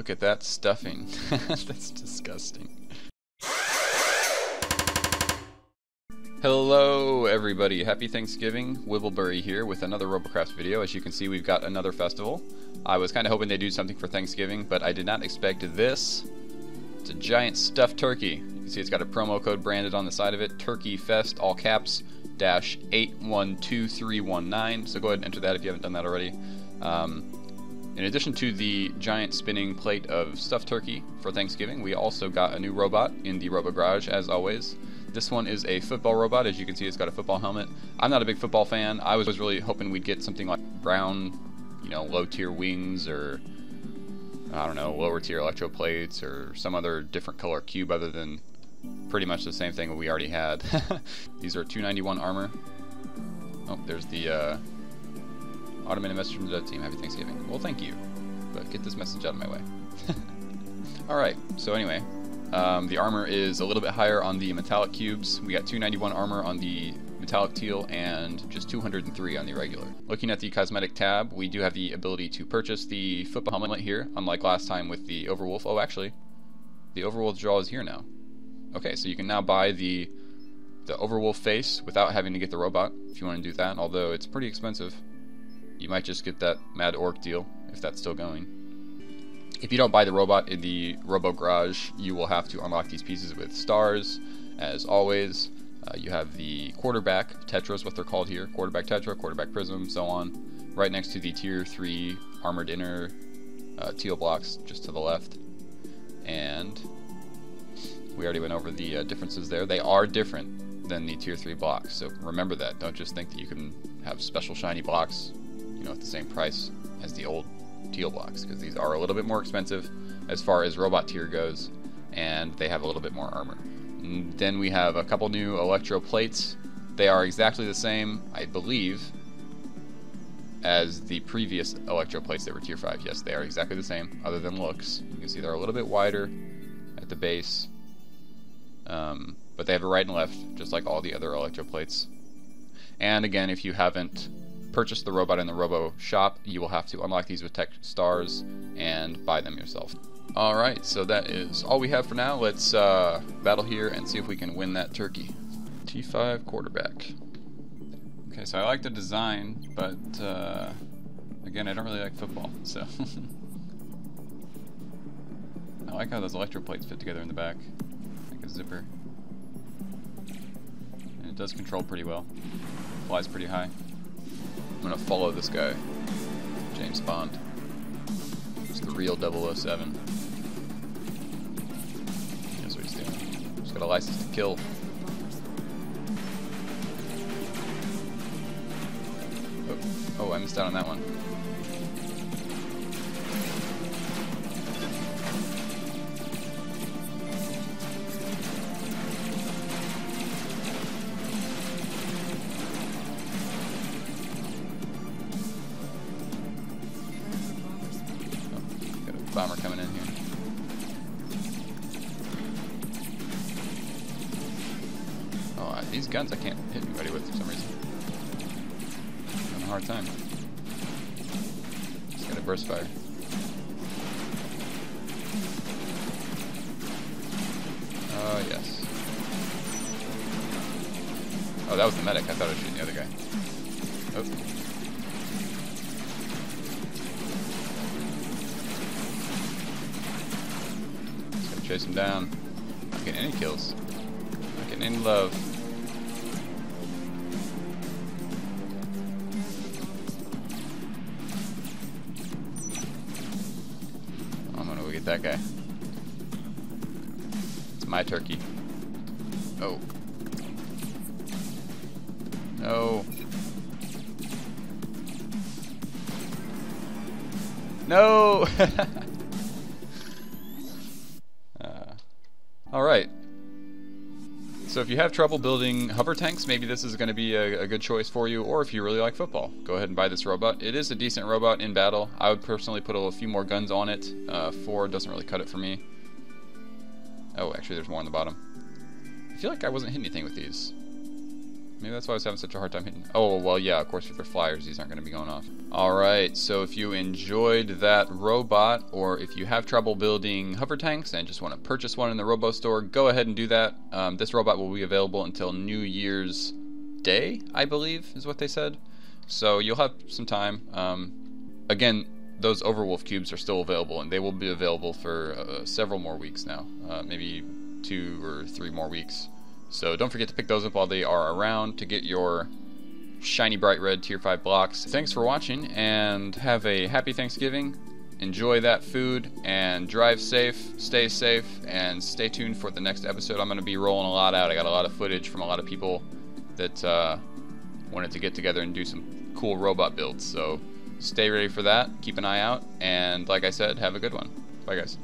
Look at that stuffing. That's disgusting. Hello everybody, happy Thanksgiving. Wibblebury here with another Robocraft video. As you can see we've got another festival. I was kind of hoping they'd do something for Thanksgiving, but I did not expect this. It's a giant stuffed turkey. You can see it's got a promo code branded on the side of it, Turkey Fest, all caps, dash 812319. So go ahead and enter that if you haven't done that already. Um, in addition to the giant spinning plate of stuffed turkey for Thanksgiving, we also got a new robot in the Robo Garage, as always. This one is a football robot. As you can see, it's got a football helmet. I'm not a big football fan. I was really hoping we'd get something like brown, you know, low tier wings or, I don't know, lower tier electroplates or some other different color cube other than pretty much the same thing we already had. These are 291 armor. Oh, there's the uh, automated message from the dev team. Happy Thanksgiving. Well, thank you. But get this message out of my way. Alright, so anyway, um, the armor is a little bit higher on the metallic cubes. We got 291 armor on the metallic teal and just 203 on the regular. Looking at the cosmetic tab, we do have the ability to purchase the football helmet here, unlike last time with the Overwolf. Oh, actually, the Overwolf jaw is here now. Okay, so you can now buy the the Overwolf face without having to get the robot, if you want to do that, although it's pretty expensive. You might just get that Mad Orc deal, if that's still going. If you don't buy the robot in the Robo Garage, you will have to unlock these pieces with stars. As always, uh, you have the quarterback, tetras, what they're called here, quarterback Tetra, quarterback Prism, so on, right next to the Tier 3 armored inner uh, teal blocks just to the left. And we already went over the uh, differences there. They are different than the Tier 3 blocks, so remember that. Don't just think that you can have special shiny blocks, you know, at the same price as the old teal blocks because these are a little bit more expensive as far as robot tier goes and they have a little bit more armor. And then we have a couple new electro plates. They are exactly the same, I believe, as the previous electro plates that were tier 5. Yes, they are exactly the same, other than looks. You can see they're a little bit wider at the base, um, but they have a right and left, just like all the other electro plates. And again, if you haven't purchase the robot in the Robo shop, you will have to unlock these with tech stars and buy them yourself. Alright, so that is all we have for now. Let's uh, battle here and see if we can win that turkey. T5 quarterback. Okay, so I like the design, but uh, again, I don't really like football, so. I like how those electro plates fit together in the back, like a zipper. And it does control pretty well. Flies pretty high. I'm gonna follow this guy, James Bond. He's the real 007. He knows what he's doing. He's got a license to kill. Oh, oh I missed out on that one. Bomber coming in here. Oh, uh, these guns I can't hit anybody with for some reason. I'm having a hard time. Just got a burst fire. Oh, yes. Oh, that was the medic. I thought I was shooting the other guy. Oh. Chase him down. Not getting any kills. Not getting any love. Oh, I'm gonna go get that guy. It's my turkey. Oh. No. No! Alright. So if you have trouble building hover tanks, maybe this is going to be a, a, good choice for you, or if you really like football, go ahead and buy this robot. It is a decent robot in battle. I would personally put a few more guns on it. Uh, four doesn't really cut it for me. Oh, actually there's more on the bottom. I feel like I wasn't hitting anything with these. Maybe that's why I was having such a hard time hitting. Oh, well, yeah, of course, if they're flyers, these aren't going to be going off. Alright, so if you enjoyed that robot, or if you have trouble building hover tanks and just want to purchase one in the Robo store, go ahead and do that. Um, this robot will be available until New Year's Day, I believe, is what they said. So you'll have some time. Um, again, those Overwolf cubes are still available, and they will be available for uh, several more weeks now. Uh, maybe two or three more weeks. So don't forget to pick those up while they are around to get your shiny bright red tier 5 blocks. Thanks for watching and have a happy Thanksgiving. Enjoy that food and drive safe, stay safe, and stay tuned for the next episode. I'm going to be rolling a lot out. I got a lot of footage from a lot of people that uh, wanted to get together and do some cool robot builds. So stay ready for that. Keep an eye out. And like I said, have a good one. Bye, guys.